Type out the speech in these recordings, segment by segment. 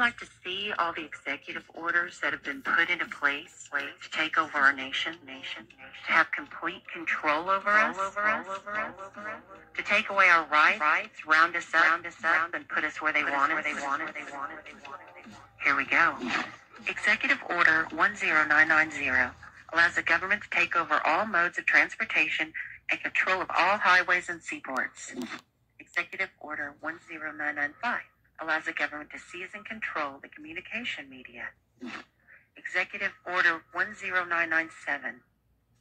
like to see all the executive orders that have been put into place to take over our nation, nation, to have complete control over us, over us, to take away our rights, rights, round us up, round us up, and put us where they want us, where they want us, they want us. Here we go. Executive Order 10990 allows the government to take over all modes of transportation and control of all highways and seaports. Executive Order 10995 allows the government to seize and control the communication media. Executive Order 10997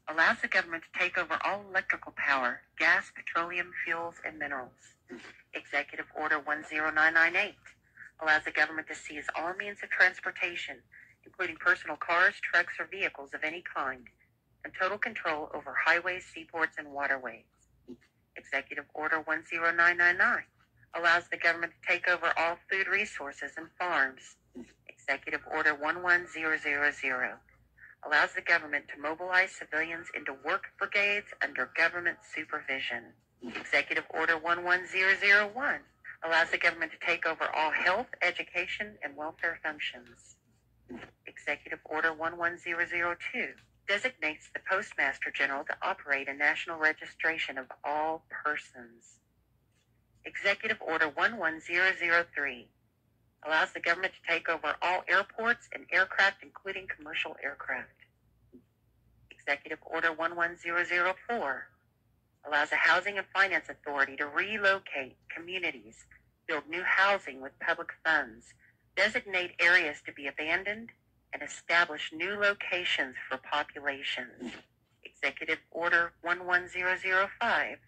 allows the government to take over all electrical power, gas, petroleum, fuels, and minerals. Executive Order 10998 allows the government to seize all means of transportation, including personal cars, trucks, or vehicles of any kind, and total control over highways, seaports, and waterways. Executive Order 10999 allows the government to take over all food resources and farms. Executive Order 11000 allows the government to mobilize civilians into work brigades under government supervision. Executive Order 11001 allows the government to take over all health, education, and welfare functions. Executive Order 11002 designates the Postmaster General to operate a national registration of all persons. Executive Order 11003 allows the government to take over all airports and aircraft, including commercial aircraft. Executive Order 11004 allows the Housing and Finance Authority to relocate communities, build new housing with public funds, designate areas to be abandoned, and establish new locations for populations. Executive Order 11005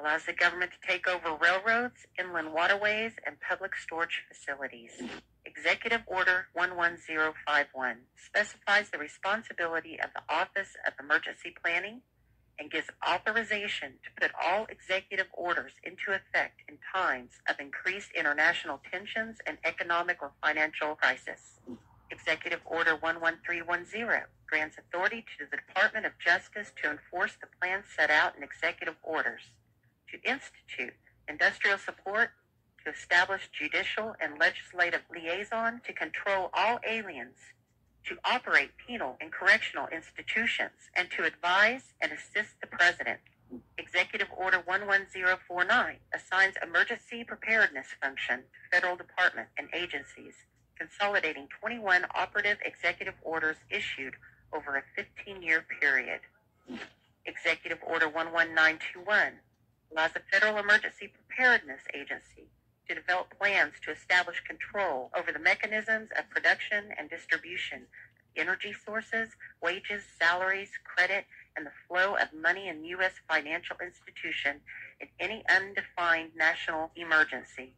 allows the government to take over railroads, inland waterways, and public storage facilities. Executive Order 11051 specifies the responsibility of the Office of Emergency Planning and gives authorization to put all executive orders into effect in times of increased international tensions and economic or financial crisis. Executive Order 11310 grants authority to the Department of Justice to enforce the plans set out in executive orders, to institute industrial support, to establish judicial and legislative liaison to control all aliens to operate penal and correctional institutions, and to advise and assist the President. Executive Order 11049 assigns emergency preparedness function to federal department and agencies, consolidating 21 operative executive orders issued over a 15-year period. Executive Order 11921 allows the Federal Emergency Preparedness Agency to develop plans to establish control over the mechanisms of production and distribution of energy sources, wages, salaries, credit, and the flow of money in U.S. financial institution in any undefined national emergency.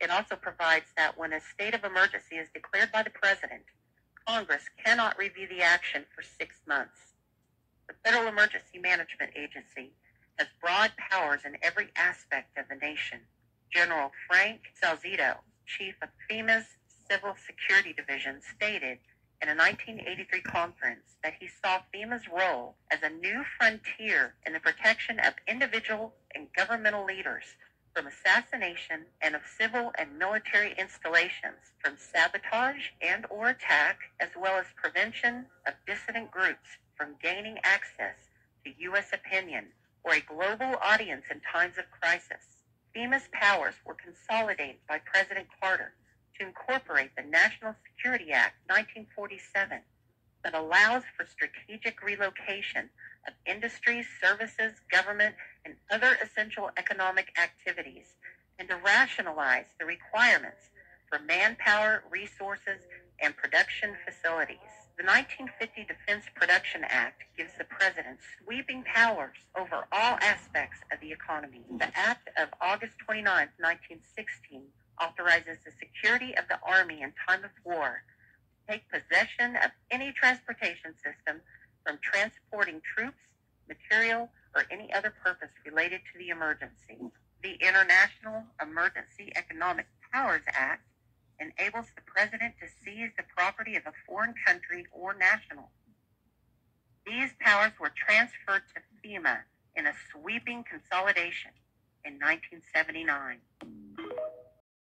It also provides that when a state of emergency is declared by the President, Congress cannot review the action for six months. The Federal Emergency Management Agency has broad powers in every aspect of the nation General Frank Salcedo, chief of FEMA's Civil Security Division, stated in a 1983 conference that he saw FEMA's role as a new frontier in the protection of individual and governmental leaders from assassination and of civil and military installations, from sabotage and or attack, as well as prevention of dissident groups from gaining access to U.S. opinion or a global audience in times of crisis. FEMA's powers were consolidated by President Carter to incorporate the National Security Act 1947 that allows for strategic relocation of industries, services, government, and other essential economic activities, and to rationalize the requirements for manpower, resources, and production facilities. The 1950 Defense Production Act gives the President sweeping powers over all aspects of the economy. The Act of August 29, 1916 authorizes the security of the Army in time of war to take possession of any transportation system from transporting troops, material, or any other purpose related to the emergency. The International Emergency Economic Powers Act enables the president to seize the property of a foreign country or national. These powers were transferred to FEMA in a sweeping consolidation in 1979.